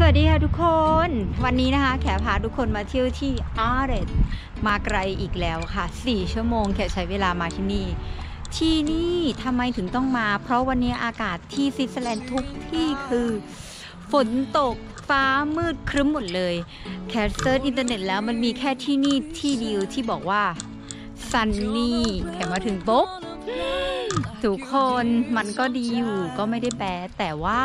สวัสดีค่ะทุกคน วันนี้นะคะ แขพาทุกคนมาเที่ยวที่ Ardez มาไกลอีกแล้วค่ะ 4 ชั่วโมงแขใช้เวลามาที่นี่ ที่นี่ทำไมถึงต้องมา เพราะวันนี้อากาศที่สวิตเซอร์แลนด์ทุกที่คือ ฝนตกฟ้ามืดครึ้มหมดเลย แข search อินเทอร์เน็ตแล้วมันมีแค่ที่นี่ที่เดียวที่บอกว่า sunny แขมาถึงปุ๊บทุกคนมันก็ดีอยู่ก็ไม่ได้แปลแต่ว่า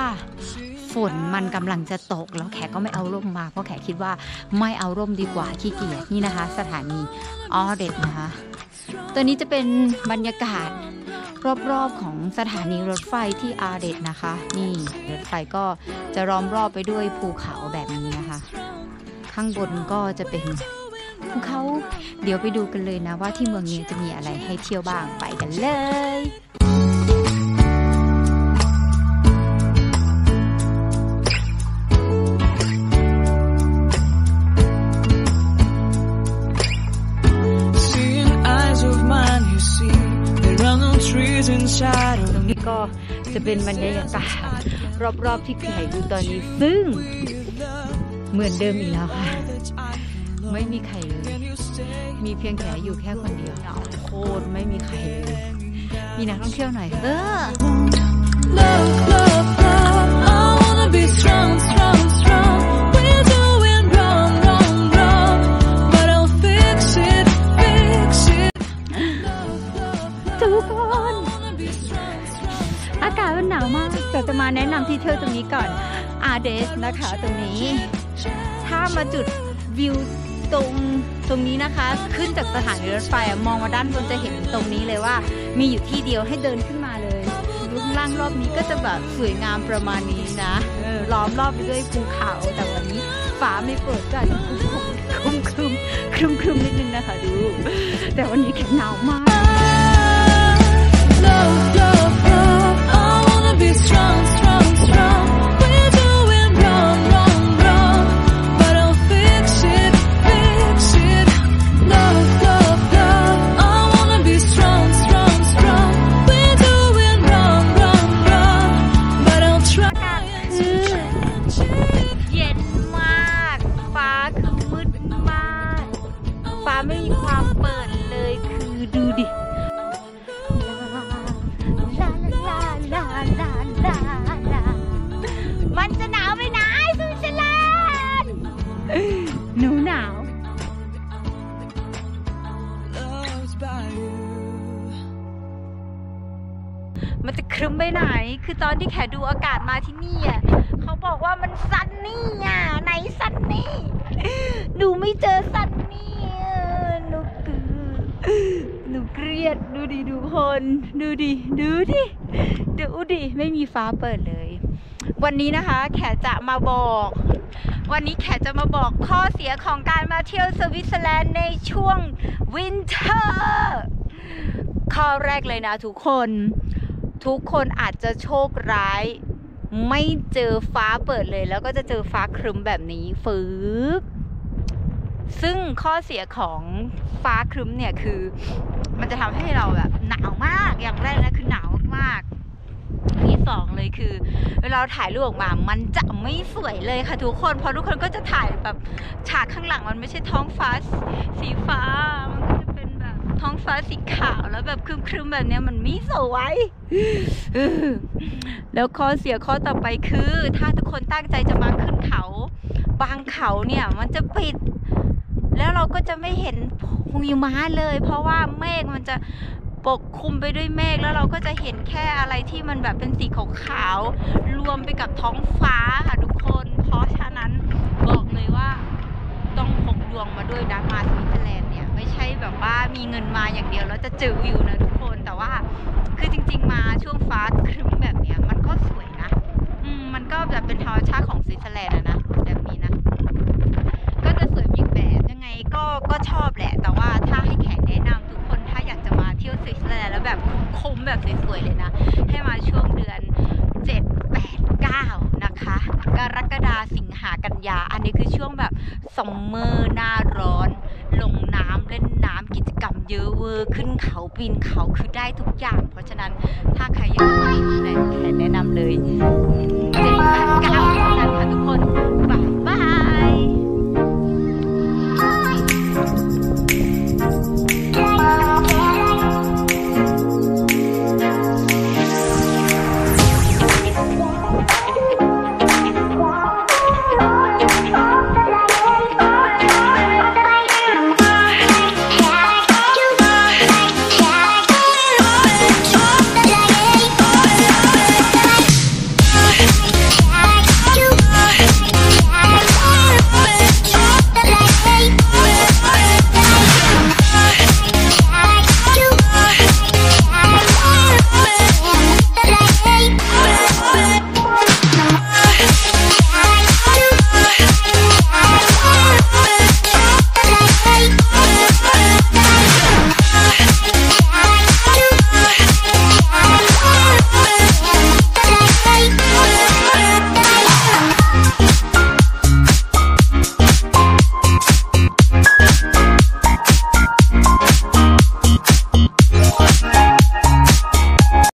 ฝนมันกำลังจะตก แล้วแขกก็ไม่เอาร่มมา เพราะแขกคิดว่าไม่เอาร่มดีกว่าขี้เกียจนี่นะคะ สถานีออเดตนะคะ ตัวนี้จะเป็นบรรยากาศรอบๆของสถานีรถไฟที่อาร์เดตนะคะ นี่รถไฟก็จะล้อมรอบไปด้วยภูเขาแบบนี้นะคะ ข้างบนก็จะเป็นภูเขาเดี๋ยวไปดูกันเลยนะว่าที่เมืองนี้จะมีอะไรให้เที่ยวบ้างไปกันเลย trees inside ตรงนี้ก็จะเป็นบรรยากาศรอบๆที่ไข่ดูตอนนี้ ซึ่งเหมือนเดิมอีกแล้วค่ะ ไม่มีใครเลย มีเพียงแขอยู่แค่คนเดียวโคตรไม่มีใครเลยมีนักท่องเที่ยวหน่อยเออ นี้ก่อนอาเดสนะคะตรงนี้ ถ้ามาจุดวิวตรงตรงนี้นะคะ ขึ้นจากสถานีรถไฟมองมาด้านบนจะเห็นตรงนี้เลยว่า มีอยู่ที่เดียวให้เดินขึ้นมาเลยดูข้างล่างรอบนี้ก็จะแบบสวยงามประมาณนี้นะล้อมรอบไปด้วยภูเขาแต่วันนี้ฟ้าไม่เปิดก็อาจจะครึมครึมครึมครึมนิดนึงนะคะดู แต่วันนี้แข็งหนาวมาก Love, ไม่มีความเปิดเลยคือดูดิลาลาลาลาลาลามันจะหนาวไปไหนสวิตเซอร์แลนหนูหนาวมันจะครึ้มไปไหน คือตอนที่แขดูอากาศมาที่นี่อะเขาบอกว่ามันซันนี่อะไหนซันนี่หนูไม่เจอซันนี่อะหนูคือหนูเครี ยดดูดิดูคน ดูดิดูดิดูดิไม่มีฟ้าเปิดเลย วันนี้นะคะ แขจะมาบอก วันนี้แขจะมาบอกข้อเสียของการมาเที่ยวสวิตเซอร์แลนด์ในช่วง winter ข้อแรกเลยนะทุกคน ทุกคนอาจจะโชคร้าย ไม่เจอฟ้าเปิดเลย แล้วก็จะเจอฟ้าครึ้มแบบนี้ฟืบซึ่งข้อเสียของฟ้าครึ้มเนี่ยคือ มันจะทำให้เราแบบหนาวมากอย่างแรกนะคือหนาวมากๆอันที่สองเลยคือ เวลาเราถ่ายรูปออกมา มันจะไม่สวยเลยค่ะทุกคน เพราะทุกคนก็จะถ่ายแบบฉากข้างหลังมันไม่ใช่ท้องฟ้าสีฟ้า มันก็จะเป็นแบบท้องฟ้าสีขาวแล้วแบบครึมๆแบบเนี้ยมันไม่สวยแล้วข้อเสียข้อต่อไปคือ ถ้าทุกคนตั้งใจจะมาขึ้นเขา บางเขาเนี่ยมันจะปิด จะไม่เห็นหิมะเลย เพราะว่าเมฆมันจะปกคลุมไปด้วยเมฆแล้วเราก็จะเห็นแค่อะไรที่มันแบบเป็นสีขาวๆรวมไปกับท้องฟ้าค่ะทุกคน เพราะฉะนั้นบอกเลยว่าต้องพกดวงมาด้วยนะมาสวิตเซอร์แลนด์เนี่ย ไม่ใช่แบบว่ามีเงินมาอย่างเดียวแล้วจะเจอวิวนะทุก แลนด์แล้วแบบคุ้มแบบสวยๆเลยนะ ให้มาช่วงเดือน 7 8 9 นะคะ กรกฎาสิงหากันยา อันนี้คือช่วงแบบ summer หน้าร้อน ลงน้ำเล่นน้ำกิจกรรมเยอะเวอร์ขึ้นเขาปีนเขาคือได้ทุกอย่าง เพราะฉะนั้นถ้าใครอยากไปที่ไหนแขแนะนำเลยเจ็ดแปดเก้าเท่านั้นค่ะทุกคนบาย